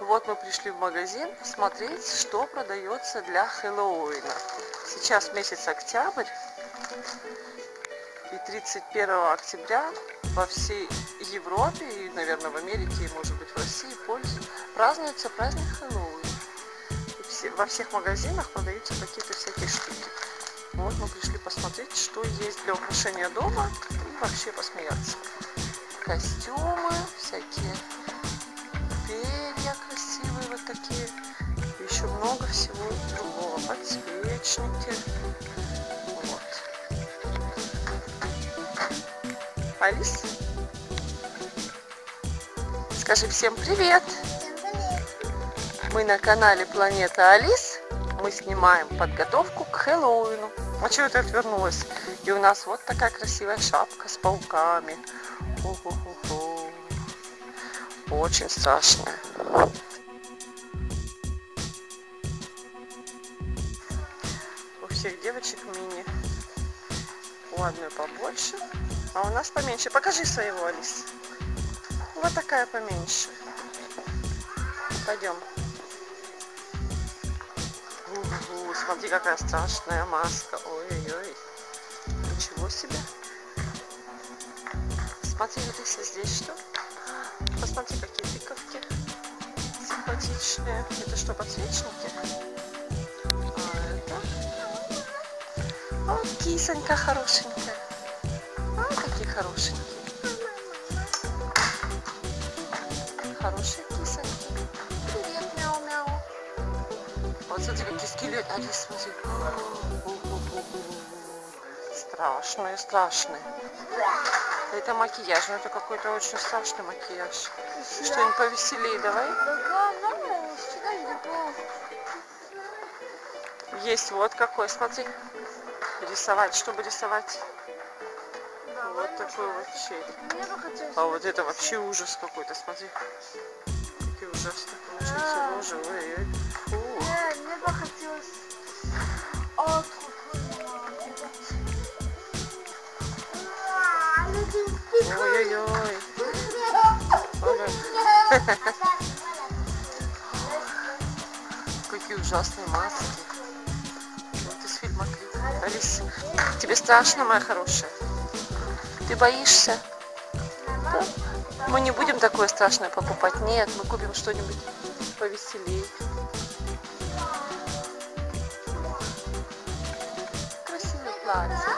Вот мы пришли в магазин смотреть, что продается для Хэллоуина. Сейчас месяц октябрь. И 31 октября во всей Европе и, наверное, в Америке, и, может быть, в России пользу, празднуется праздник Хэллоуин. Все, во всех магазинах продаются какие-то всякие штуки. Вот мы пришли посмотреть, что есть для украшения дома и вообще посмеяться. Костюмы, всякие перья красивые вот такие. Еще много всего другого. Подсвечники. Вот. Алис? Скажи всем привет! Мы на канале Планета Алис. Мы снимаем подготовку к Хэллоуину. А чего ты отвернулась? И у нас вот такая красивая шапка с пауками. Ху-ху-ху-ху. Очень страшная. У всех девочек мини. У одной побольше, а у нас поменьше. Покажи своего, Алис. Вот такая поменьше. Пойдем. Смотри, какая страшная маска. Ой-ой-ой. Ничего себе. Смотри, Алиса, здесь что? Посмотри, какие тыковки. Симпатичные. Это что, подсвечники? А это? Вот кисонька хорошенькая. Вот смотри, какие скелеты. Алис, смотри. Страшные, страшные. Это макияж, но это какой-то очень страшный макияж. Что-нибудь повеселее давай. Есть вот какой, смотри. Рисовать, чтобы рисовать. Вот такой вот череп. А вот это вообще ужас какой-то, смотри. Какие ужасные получаются рожи. Ой-ой. Мне бы хотелось от Ой-ой-ой. Ой. Какие ужасные маски. Вот из фильма Крик. Алис, тебе страшно, моя хорошая? Ты боишься? Мы не будем такое страшное покупать. Нет, мы купим что-нибудь повеселей. Платье.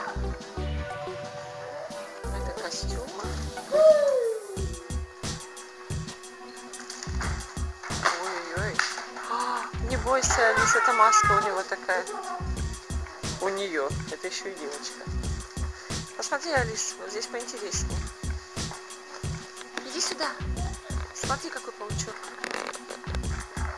Это костюм. Ой-ой-ой. А, Не бойся, Алис, это маска у него такая. У нее. Это еще и девочка. Посмотри, Алис, вот здесь поинтереснее. Иди сюда. Смотри, какой паучок.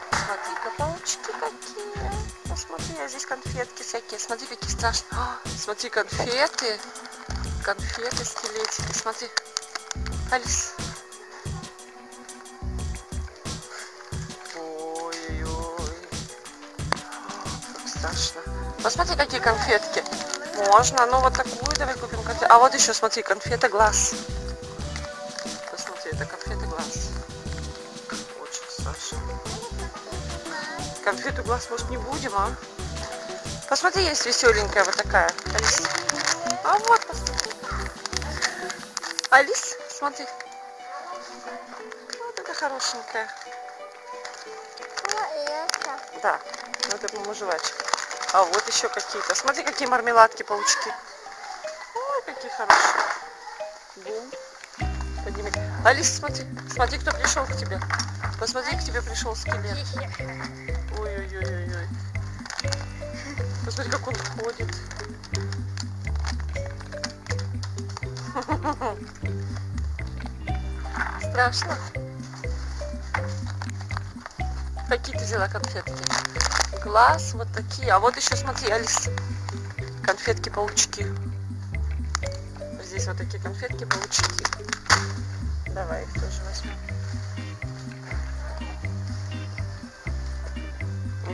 Смотри-ка, паучки какие. Посмотри, а здесь конфетки всякие. Смотри, какие страшные. А, смотри, конфеты. Конфеты, скелетики. Смотри. Алис. Ой-ой-ой. Как страшно. Посмотри, какие конфетки. Можно, ну вот такую давай купим конфету. А вот еще, смотри, конфета глаз. Посмотри, это конфета глаз. Очень страшно. Конфету глаз, может, не будем, а? Посмотри, есть веселенькая вот такая. Алис. А вот, посмотри. Алис, смотри. Вот это хорошенькая. Да, вот это по жвачка. А вот еще какие-то. Смотри, какие мармеладки, паучки. Ой, какие хорошие. Бум. Подними. Алиса, смотри. Смотри, кто пришел к тебе. Посмотри, к тебе пришел скелет. Ой-ой-ой-ой-ой. Посмотри, как он ходит. Страшно. Какие ты взяла конфетки? Глаз вот такие. А вот еще смотри, Алис. Конфетки-паучки. Здесь вот такие конфетки-паучки. Давай их тоже возьмем.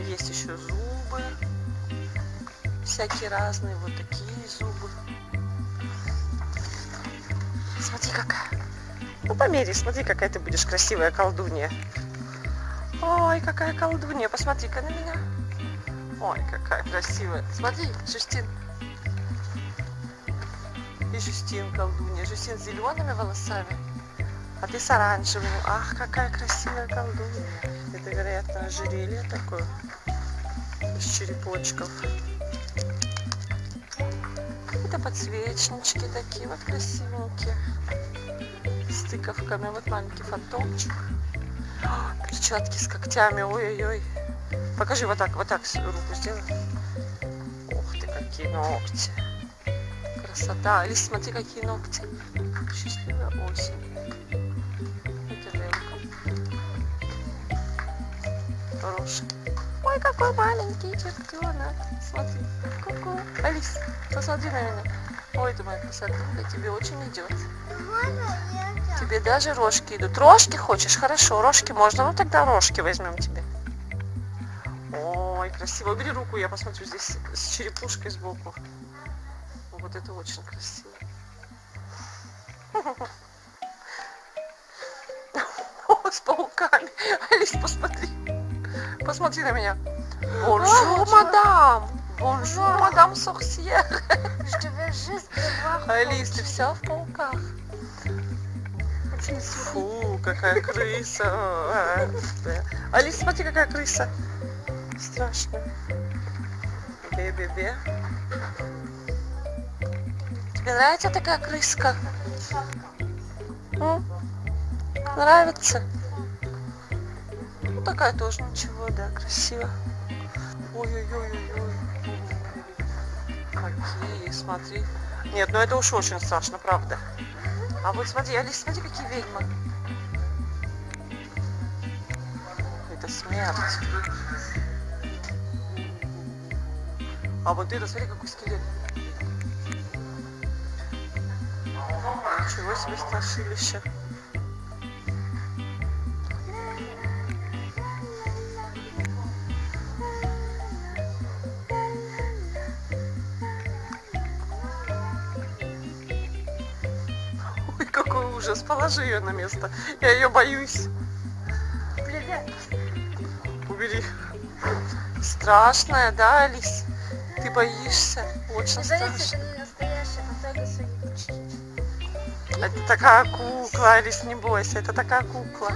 Есть еще зубы. Всякие разные. Вот такие зубы. Смотри, какая. Ну, померяй, смотри, какая ты будешь красивая колдунья. Ой, какая колдунья. Посмотри-ка на меня. Ой, какая красивая. Смотри, Жюстин. Жюстин колдунья. Жюстин с зелеными волосами. А ты с оранжевыми. Ах, какая красивая колдунья. Это, вероятно, ожерелье такое. Из черепочков. Это подсвечнички такие вот красивенькие. С тыковками. Вот маленький фантомчик. О, Перчатки с когтями. Ой-ой-ой. Покажи вот так, вот так руку сделай. Ух ты, какие ногти. Красота. Алис, смотри, какие ногти. Счастливая осень. Рожки. Ой, какой маленький чертенок. Смотри. Ку-ку. Алис, посмотри на меня. Ой, ты моя красотуля, тебе очень идет. Тебе даже рожки идут. Рожки хочешь? Хорошо, рожки можно. Ну тогда рожки возьмем тебе. Ой, красиво. Убери руку, я посмотрю здесь с черепушкой сбоку. Вот это очень красиво. С пауками. Алис, посмотри. Посмотри на меня. Bonjour, madame. Bonjour, madame Sorcière. Алис, ты вся в пауках. Фу, какая крыса. Алис, смотри, какая крыса. Страшно. Бе-бе-бе. Тебе нравится такая крыска? М? Нравится? Ну, такая тоже ничего, да, красиво. Ой-ой-ой-ой-ой. Какие, смотри. Нет, ну это уж очень страшно, правда. А вот смотри, Алис, смотри, какие ведьмы. Это смерть. А вот это, смотри, какой скелет. Ничего себе страшилище. Ой, какой ужас. Положи ее на место. Я ее боюсь. Привет. Убери. Страшная, да, Алис? Ты боишься? Очень страшно. Это. Это такая кукла, Алис, не бойся. Это такая кукла.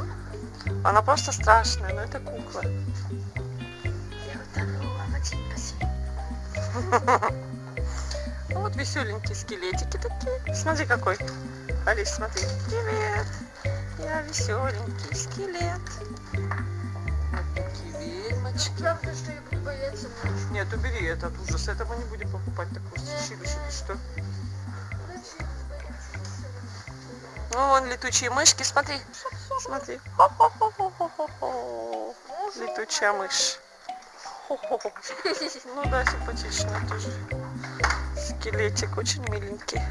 Она просто страшная, но это кукла. Я утонула в спасибо. Ну, вот веселенькие скелетики такие. Смотри какой. Алис, смотри. Привет. Я веселенький скелет. Вот такие ведьмочки. Правда, что я буду бояться. Нет, убери этот ужас. Это мы не будем покупать такое страшилище. Ты что? Ну, вон летучие мышки, смотри. Смотри. Летучая мышь. Ну да, симпатичная тоже. Скелетик очень миленький.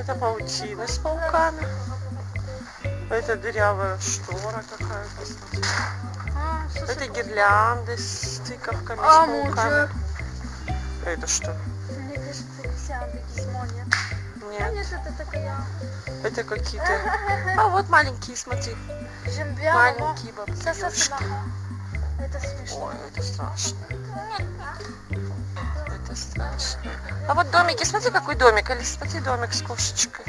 Это паутина с пауками. Это дырявая штора какая-то. смотри. А, Это гирлянды с тыковками, А, с пауками. мужик. Это что? Мне кажется, Нет, это такая... это какие-то... А вот маленькие, смотри. Жембяна, Маленькие бабушки. Это смешно. Ой, это страшно. Это страшно. А вот домики, смотри, какой домик. Алис, смотри, домик с кошечкой.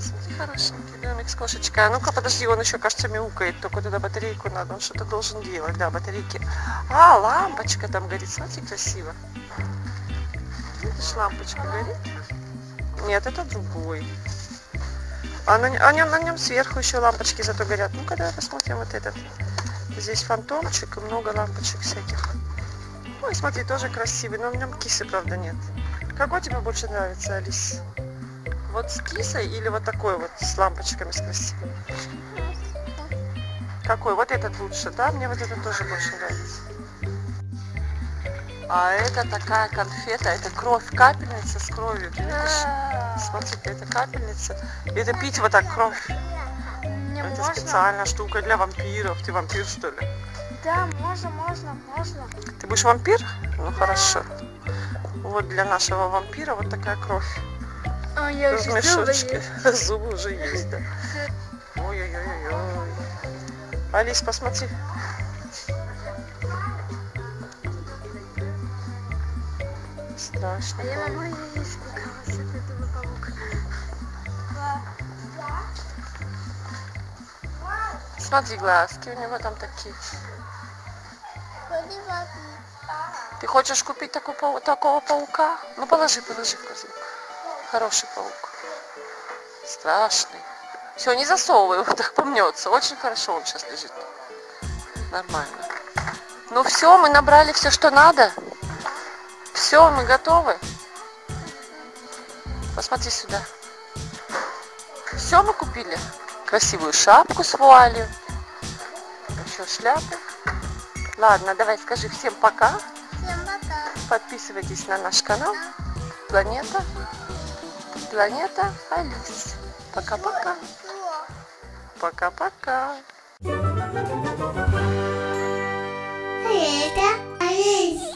Смотри, хорошенький домик с кошечкой. А ну-ка, подожди, он еще, кажется, мяукает. Только туда батарейку надо. Он что-то должен делать. Да, батарейки. А, лампочка там горит. Смотри, красиво. Видишь, лампочка горит? Нет, это другой. А на, а нем- на нем сверху еще лампочки зато горят. Ну-ка, давай посмотрим вот этот. Здесь фантомчик и много лампочек всяких. Ой, смотри, тоже красивый, но в нем кисы, правда, нет. Какой тебе больше нравится, Алис? Вот с кисой или вот такой вот с лампочками с красивыми? Какой? Вот этот лучше, да? Мне вот этот тоже больше нравится. А это такая конфета, это кровь, капельница с кровью? Смотри-ка, это капельница. И это пить вот так кровь. Мне Это можно? специальная штука для вампиров. Ты вампир, что ли? Да, можно, можно, можно. Ты будешь вампир? Ну хорошо. Вот для нашего вампира вот такая кровь. А я в мешочке. Зубы уже есть, да. Ой-ой-ой-ой. Алис, посмотри. А Страшно. я могу не испугалась от этого паука. Смотри, глазки у него там такие. Ты хочешь купить такой, пау- такого паука? Ну положи, положи в козлик. Хороший паук. Страшный. Все, не засовывай его, так помнется. Очень хорошо он сейчас лежит. Нормально. Ну все, мы набрали все, что надо. Все, мы готовы. Посмотри сюда. Все мы купили. Красивую шапку с вуалью. Еще шляпу. Ладно, давай скажи всем пока. Всем пока. Подписывайтесь на наш канал. Планета. Планета Алис. Пока-пока. Пока-пока. Это Алис.